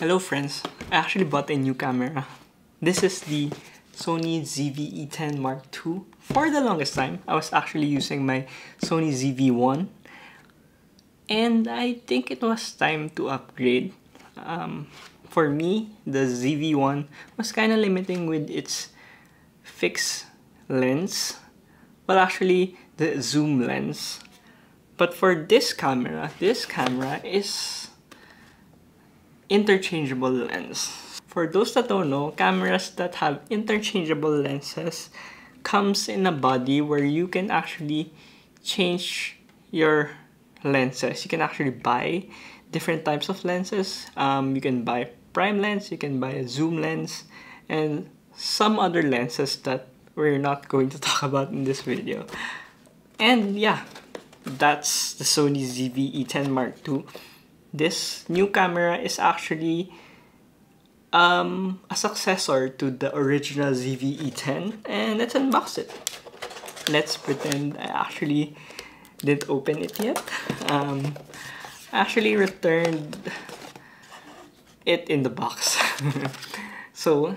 Hello friends, I actually bought a new camera. This is the Sony ZV-E10 Mark II. For the longest time, I was actually using my Sony ZV-1 and I think it was time to upgrade. Um, for me, the ZV-1 was kind of limiting with its fixed lens, well actually the zoom lens. But for this camera, this camera is interchangeable lens. For those that don't know, cameras that have interchangeable lenses comes in a body where you can actually change your lenses. You can actually buy different types of lenses. Um, you can buy prime lens, you can buy a zoom lens, and some other lenses that we're not going to talk about in this video. And yeah, that's the Sony ZV-E10 Mark II this new camera is actually um, a successor to the original ZV-E10 and let's unbox it. Let's pretend I actually didn't open it yet. Um, I actually returned it in the box. so,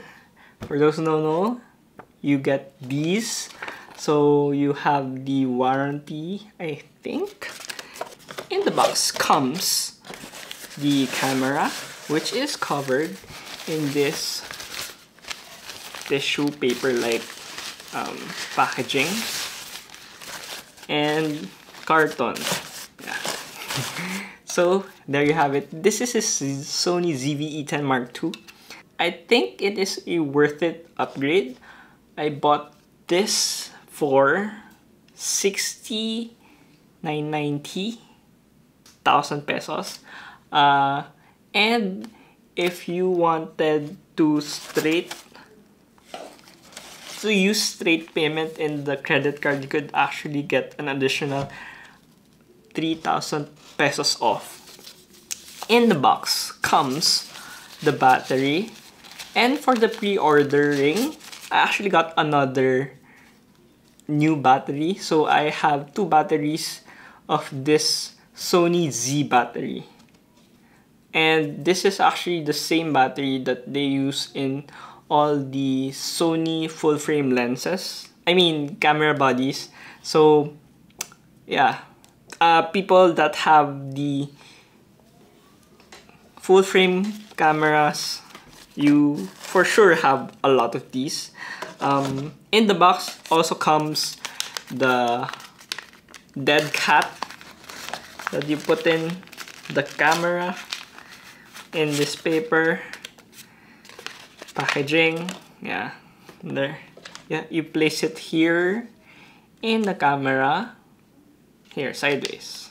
for those who don't know, you get these. So, you have the warranty, I think. In the box comes the camera which is covered in this tissue paper like um, packaging. And carton. Yeah. so there you have it. This is a Sony ZV-E10 Mark II I think it is a worth it upgrade. I bought this for 60 990 thousand pesos uh, and if you wanted to straight to use straight payment in the credit card, you could actually get an additional 3,000 pesos off. In the box comes the battery and for the pre-ordering, I actually got another new battery. So I have two batteries of this Sony Z battery and this is actually the same battery that they use in all the Sony full frame lenses. I mean camera bodies. So yeah. Uh, people that have the full frame cameras you for sure have a lot of these. Um, in the box also comes the dead cat that you put in the camera in this paper. Packaging. Yeah. There. Yeah you place it here in the camera. Here sideways.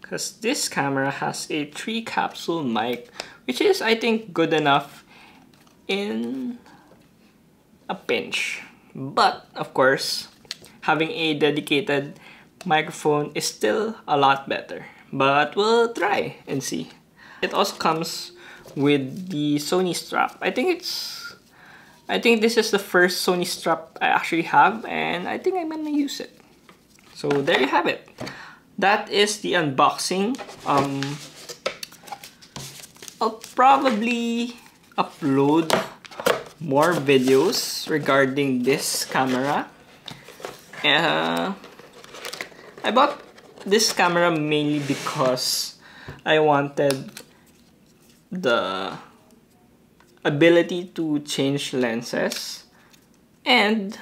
Because this camera has a three capsule mic which is I think good enough in a pinch. But of course having a dedicated microphone is still a lot better. But we'll try and see it also comes with the Sony strap. I think it's I think this is the first Sony strap I actually have and I think I'm gonna use it. So there you have it. That is the unboxing. Um, I'll probably upload more videos regarding this camera. Uh, I bought this camera mainly because I wanted the ability to change lenses and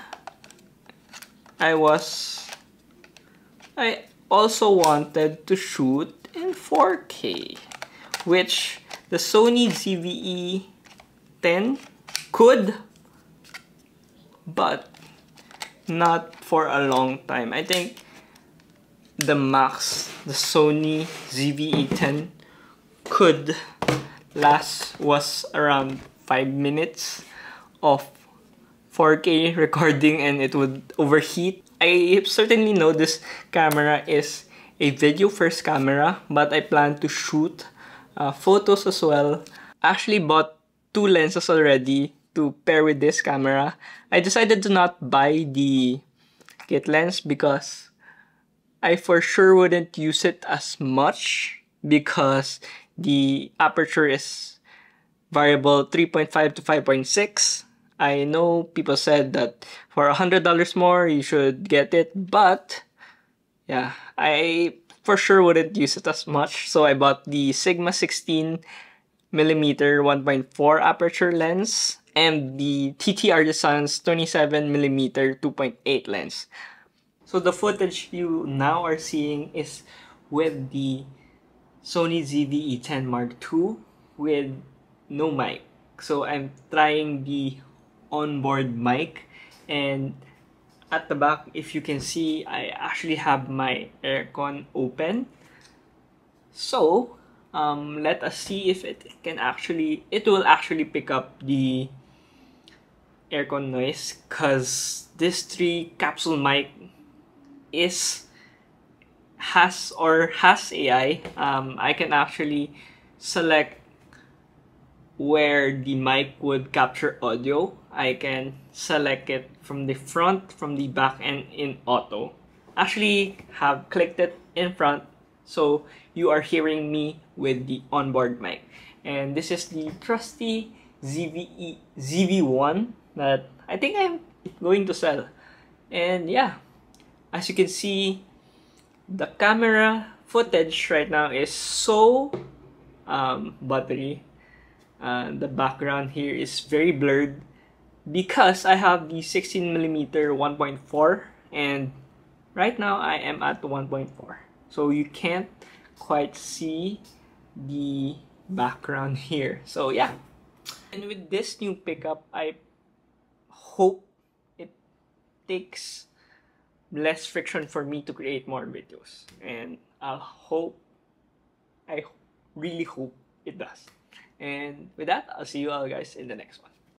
I was I also wanted to shoot in 4K which the Sony ZV-E 10 could but not for a long time. I think the max the Sony ZV-E 10 could last was around 5 minutes of 4K recording and it would overheat. I certainly know this camera is a video first camera but I plan to shoot uh, photos as well. I actually bought two lenses already to pair with this camera. I decided to not buy the kit lens because I for sure wouldn't use it as much because the aperture is variable 3.5 to 5.6. I know people said that for $100 more you should get it, but yeah, I for sure wouldn't use it as much. So I bought the Sigma 16 millimeter 1.4 aperture lens and the TT Artisans 27 millimeter 2.8 lens. So the footage you now are seeing is with the Sony ZV-E10 Mark II with no mic. So I'm trying the onboard mic and at the back if you can see I actually have my aircon open. So um, let us see if it can actually it will actually pick up the aircon noise because this three capsule mic is has or has AI um, I can actually select where the mic would capture audio. I can select it from the front from the back and in auto. Actually have clicked it in front so you are hearing me with the onboard mic. And this is the trusty ZVE ZV1 that I think I'm going to sell. And yeah, as you can see, the camera footage right now is so um, buttery. Uh, the background here is very blurred because I have the 16mm 1.4 and right now I am at 1.4 so you can't quite see the background here. So yeah. And with this new pickup I hope it takes less friction for me to create more videos. And I hope I really hope it does. And with that I'll see you all guys in the next one